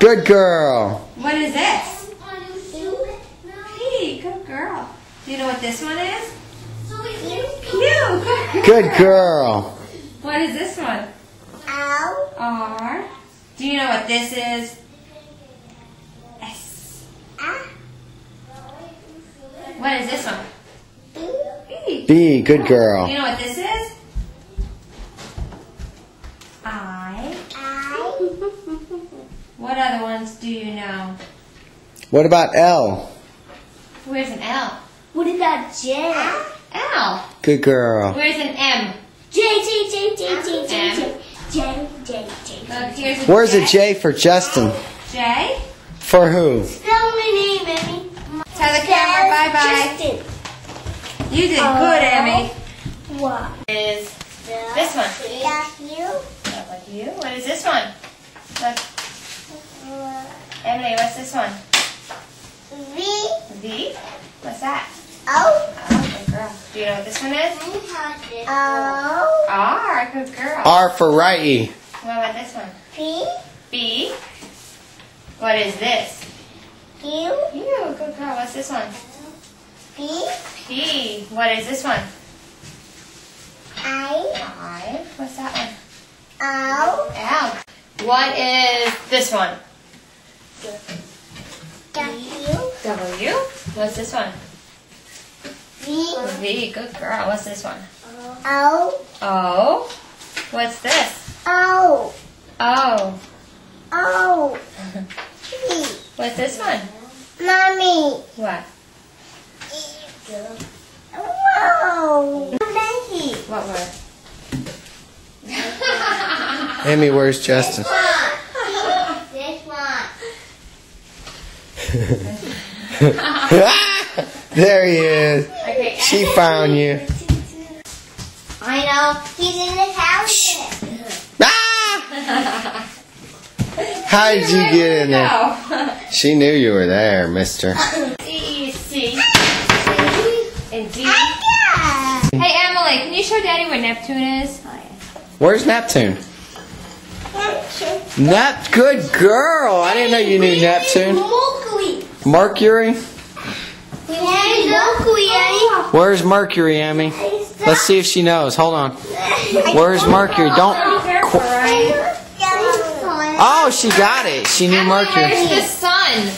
Good girl. What is this? P. Good girl. Do you know what this one is? Q. Good Good girl. What is this one? R. Do you know what this is? S. What is this one? B. B. Good girl. Do girl. you know what this is? What other ones do you know? What about L? Where's an L? What about J? L. Good girl. Where's an M? J, J, J, J, J, J, J. J, J, J. Look, here's a Where's J. a J for Justin? J. For who? Spell my name, Emmy. Tell the camera bye bye. Justin. You did good, uh, Emmy. What? Is this one? That's you? Look like you. What is this one? Look, Emily, what's this one? V. V. What's that? O. Oh, good girl. Do you know what this one is? O. R. Good girl. R for righty. What about this one? P. B. What is this? Q. You. Good girl. What's this one? P. P. What is this one? I. I. What's that one? O. L. What is this one? W. W. What's this one? V. V. Good girl. What's this one? O. O. What's this? O. O. O. P. What's this one? Mommy. What? Whoa. Becky. What word? Emmy, where's Justin? This one. there he is. Okay. She found you. I know. He's in the house. Ah! How did you get in there? She knew you were there, mister. D E C and D. Yeah. Hey Emily, can you show Daddy where Neptune is? Where's Neptune? Nep, good girl. I didn't know you knew Neptune. Mercury. Mercury? Hey, Mercury, Eddie. Where's Mercury, Emmy? Let's see if she knows. Hold on. Where's Mercury? Don't. Oh, she got it. She knew Mercury. Where's the sun?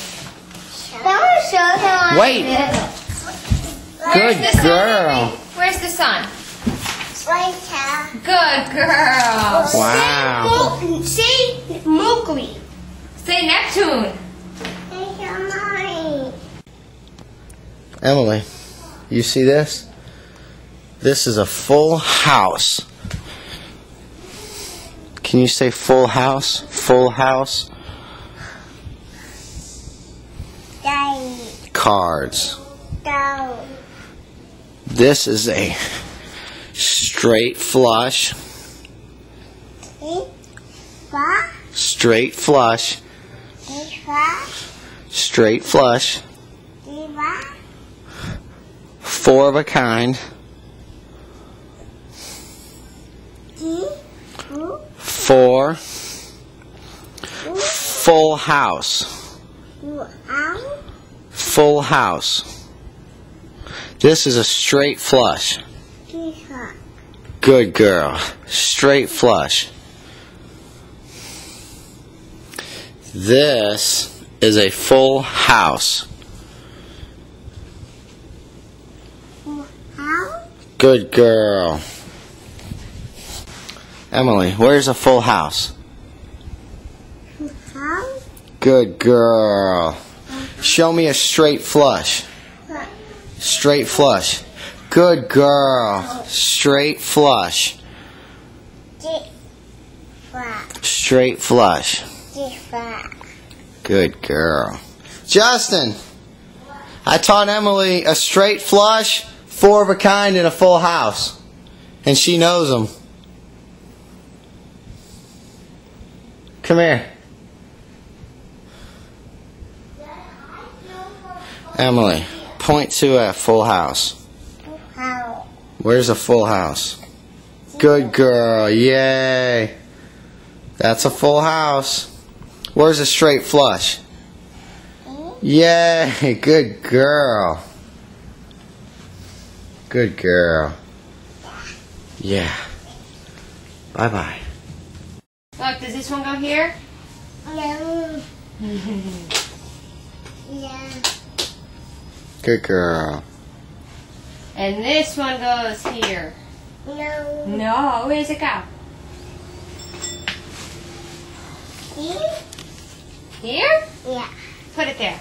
Don't show him. Wait. Good girl. Where's the sun? Good girl. Wow. Say Mercury. Say Neptune. Emily, you see this? This is a full house. Can you say full house? Full house? Cards. This is a straight flush. Straight flush. Straight flush. Four of a kind. Four. Full house. Full house. This is a straight flush. Good girl. Straight flush. This is a full house. How? Good girl. Emily, where's a full house? How? Good girl. Show me a straight flush. Straight flush. Good girl. Straight flush. Straight flush. Good girl. Justin, I taught Emily a straight flush, four of a kind, in a full house. And she knows them. Come here. Emily, point to a full house. Where's a full house? Good girl. Yay. That's a full house. Where's a straight flush? Hmm? Yay, good girl. Good girl. Yeah. Bye bye. Look, does this one go here? No. Yeah. Good girl. And this one goes here. No. No, where does it go? Here? Here? Yeah. Put it there.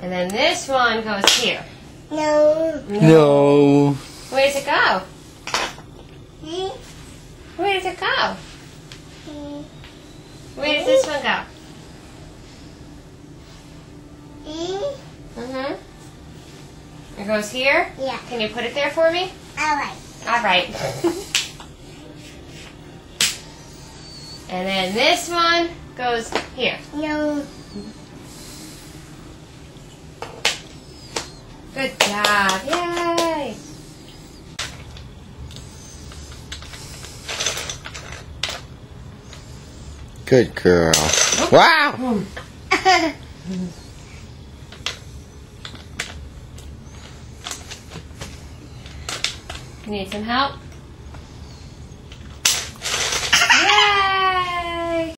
And then this one goes here. No. No. Where does it go? Here? Where does it go? Here? Where does this one go? Here? Mm-hmm. It goes here? Yeah. Can you put it there for me? Alright. All right. and then this one goes here. No. Good job. Yay. Good girl. Oh. Wow. Mm. You need some help?